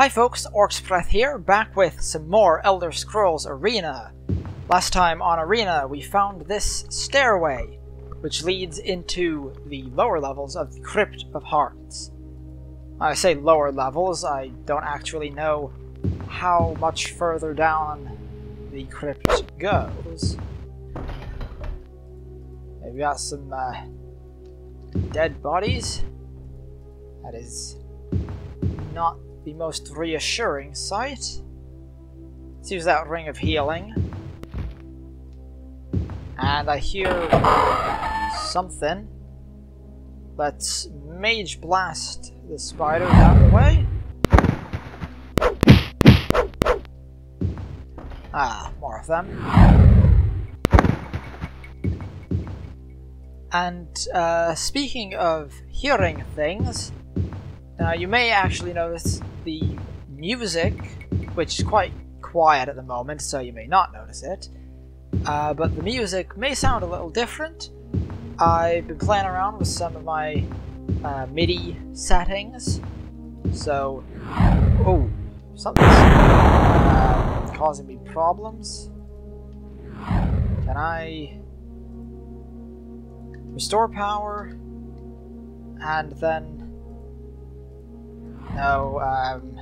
Hi folks, Orcspreth here, back with some more Elder Scrolls Arena. Last time on Arena, we found this stairway, which leads into the lower levels of the Crypt of Hearts. I say lower levels, I don't actually know how much further down the crypt goes. We've got some uh, dead bodies. That is not the most reassuring sight. Let's use that Ring of Healing. And I hear something. Let's Mage Blast the spiders out of the way. Ah, more of them. And uh, speaking of hearing things, now you may actually notice the music, which is quite quiet at the moment, so you may not notice it. Uh, but the music may sound a little different. I've been playing around with some of my uh, MIDI settings, so... Oh, something's uh, causing me problems. Can I restore power and then no, um...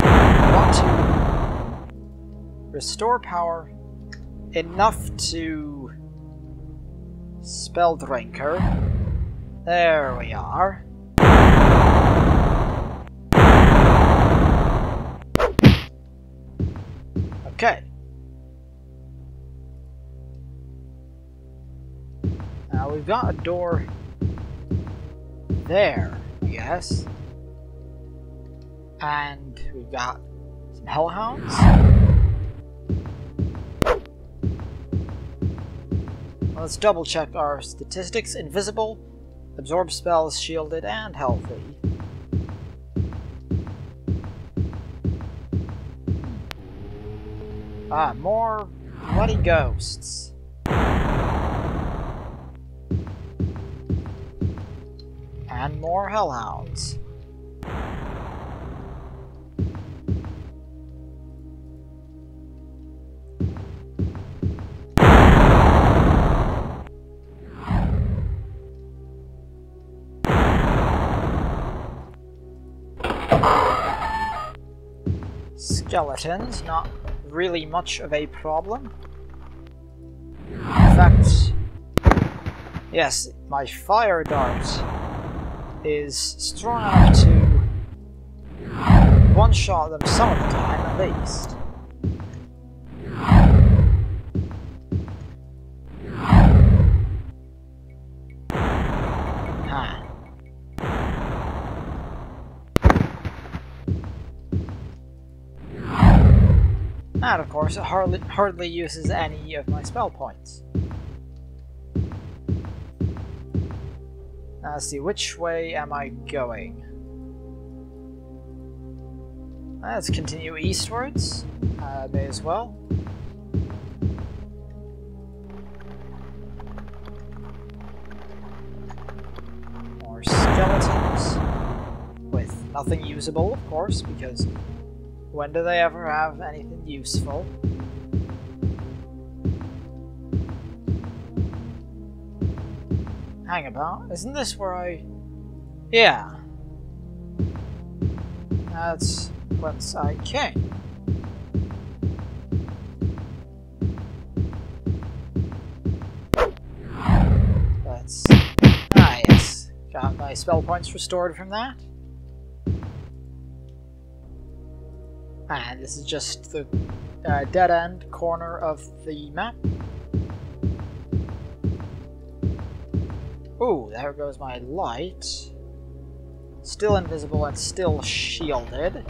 I want to restore power enough to spell Drinker. There we are. Okay. Now we've got a door there yes. And we've got some hellhounds. Well, let's double check our statistics. Invisible, absorb spells, shielded, and healthy. Ah, more bloody ghosts. And more hellhounds. Skeletons, not really much of a problem. In fact, yes, my fire dart is strong enough to one-shot them some of the time at least. And of course, it hardly, hardly uses any of my spell points. Let's see, which way am I going? Let's continue eastwards. Uh, may as well. More skeletons. With nothing usable, of course, because when do they ever have anything useful? Hang about. Isn't this where I... Yeah. That's whence I came. That's... Yes. Got my spell points restored from that. And this is just the uh, dead end corner of the map. Oh, there goes my light. Still invisible and still shielded.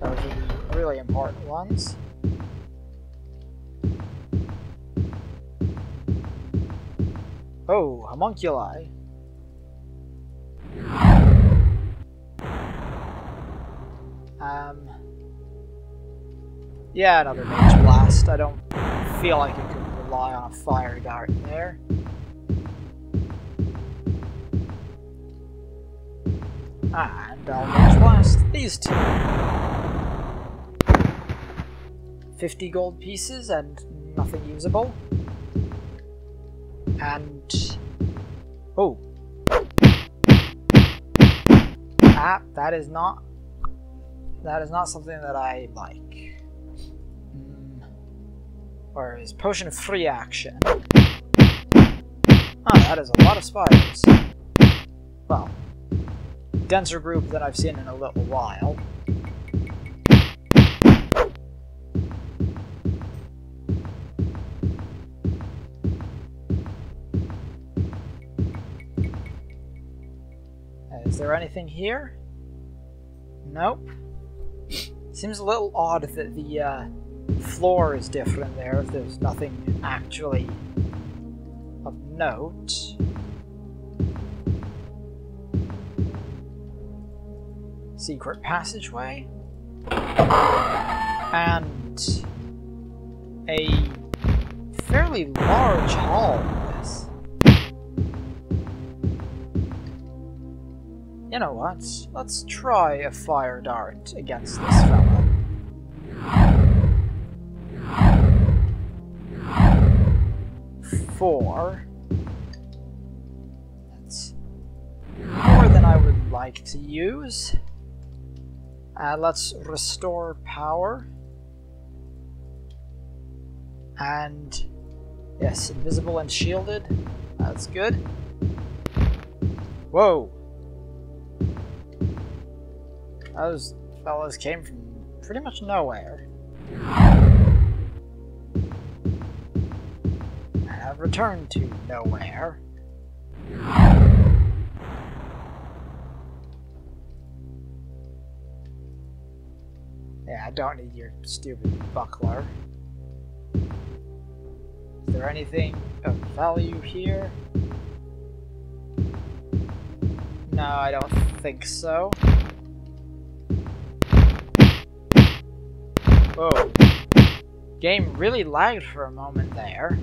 Those are the really important ones. Oh, homunculi. Um, yeah, another mage blast. I don't feel like I could rely on a fire dart there. And I'll Mage Blast these two. 50 gold pieces and nothing usable. And... Oh. Ah, that is not... That is not something that I like. Mm. Or is Potion of Free Action. Ah, that is a lot of spiders. Well, denser group than I've seen in a little while. Is there anything here? Nope. Seems a little odd that the uh, floor is different there if there's nothing actually of note. Secret passageway. And a fairly large hall this. You know what? Let's try a fire dart against this fellow. Four. That's more than I would like to use. Uh, let's restore power. And yes, invisible and shielded. That's good. Whoa! Those fellas came from pretty much nowhere. And have returned to nowhere. Yeah, I don't need your stupid buckler. Is there anything of value here? No, I don't think so. Whoa. Game really lagged for a moment there.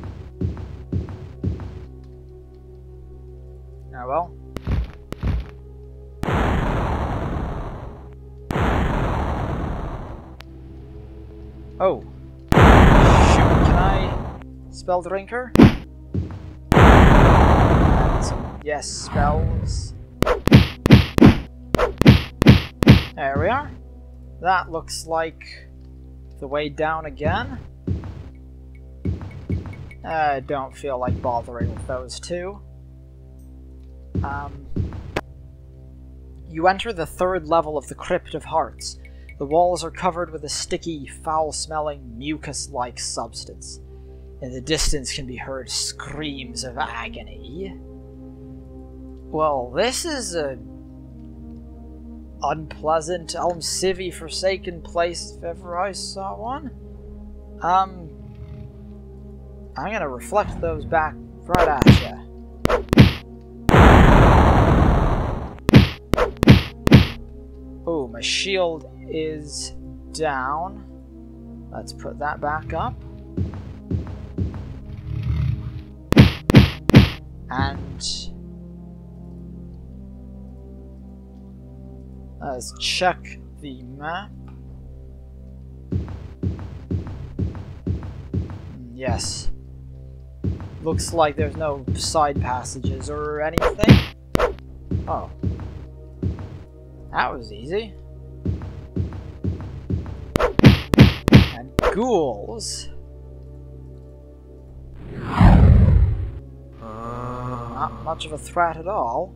Oh well. Oh. Shoot, can I spell drinker? And yes, spells. There we are. That looks like the way down again. I don't feel like bothering with those two. Um, you enter the third level of the Crypt of Hearts. The walls are covered with a sticky, foul-smelling, mucus-like substance. In the distance can be heard screams of agony. Well, this is a unpleasant Almsivi forsaken place if ever I saw one. Um, I'm gonna reflect those back right at you. My shield is down. Let's put that back up. And Let's check the map. Yes. Looks like there's no side passages or anything. Oh. That was easy. Ghouls. Not much of a threat at all.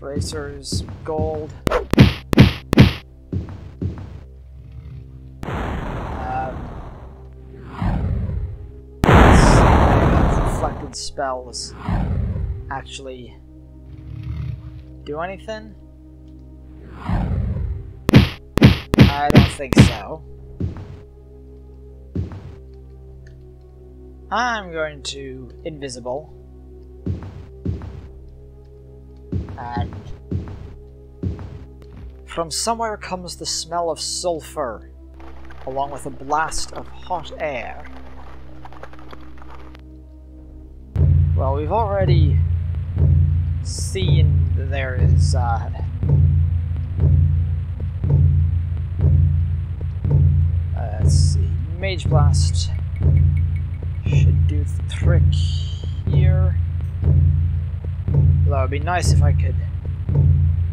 Bracers, gold. Um, reflected spells actually do anything? I don't think so. I'm going to invisible. And from somewhere comes the smell of sulfur, along with a blast of hot air. Well, we've already that there is uh, uh, let's see, Mage Blast should do the trick here. Although it'd be nice if I could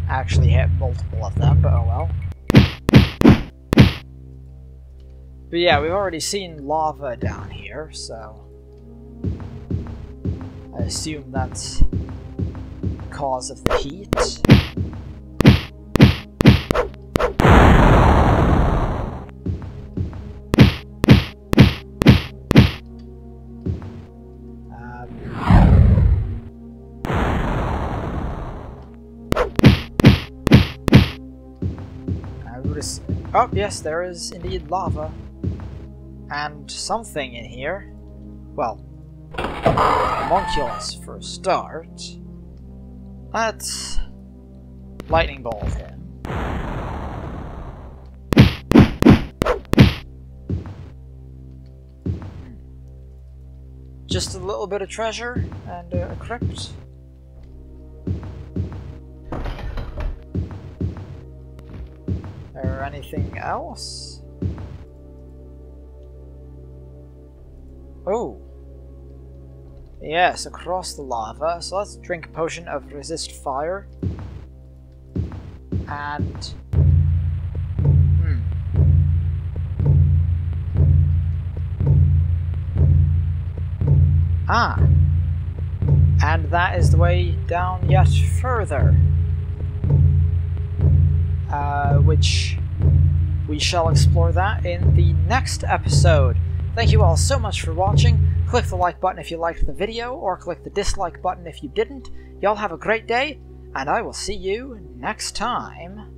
actually hit multiple of them, but oh well. But yeah, we've already seen lava down here, so I assume that's the cause of the heat. Um, oh, yes, there is indeed lava. And something in here. Well, homunculus for a start. Let's lightning bolt him. Just a little bit of treasure and uh, a crypt. Or anything else? Oh. Yes, across the lava. So let's drink a potion of resist fire. And... Hmm. Ah. And that is the way down yet further. Uh, which we shall explore that in the next episode. Thank you all so much for watching. Click the like button if you liked the video, or click the dislike button if you didn't. Y'all have a great day, and I will see you next time.